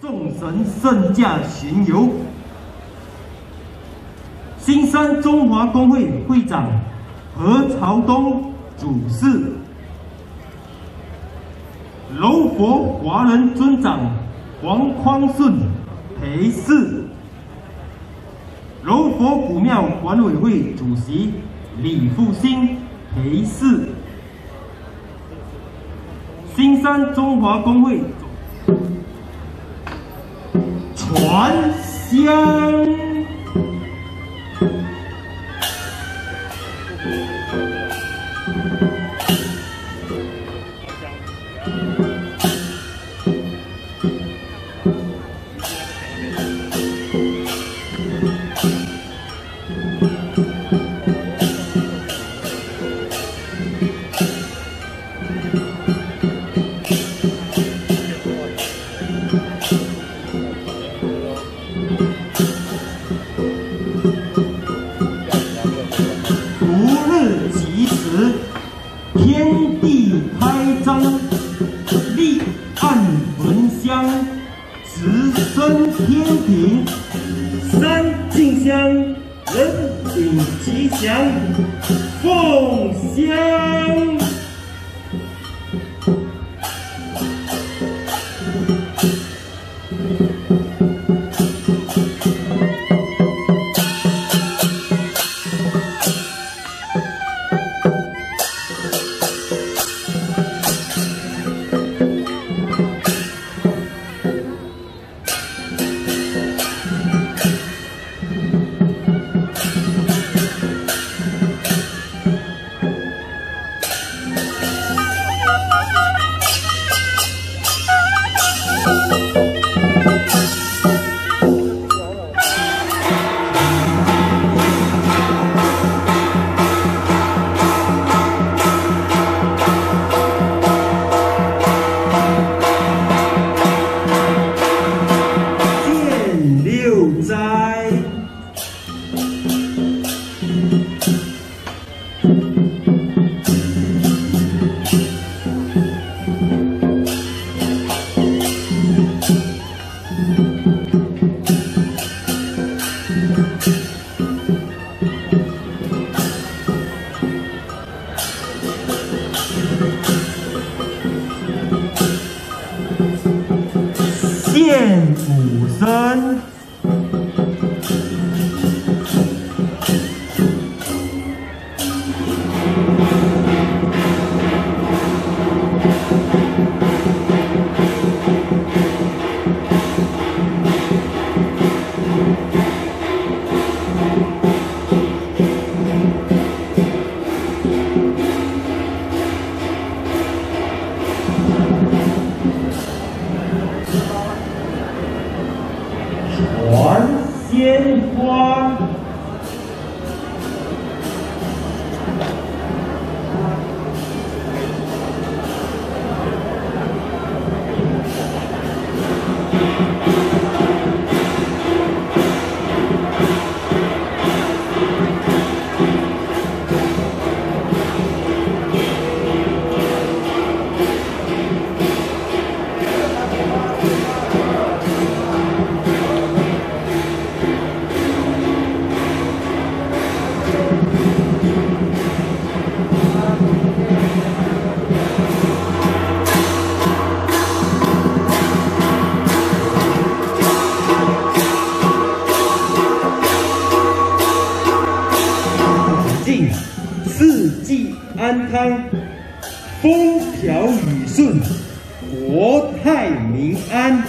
众神圣驾巡游。新山中华工会会长何朝东主事。柔佛华人尊长黄匡顺陪侍。柔佛古庙管委会主席李复兴陪侍。新山中华工会传香。香。天平三进香，人品吉祥，凤香。Done. 安康，风调雨顺，国泰民安，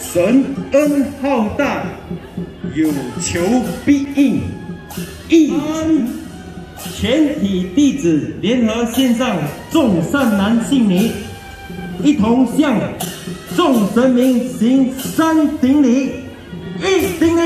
神恩浩大，有求必应。一全体弟子联合献上众善男信女，一同向众神明行三顶礼：一顶礼，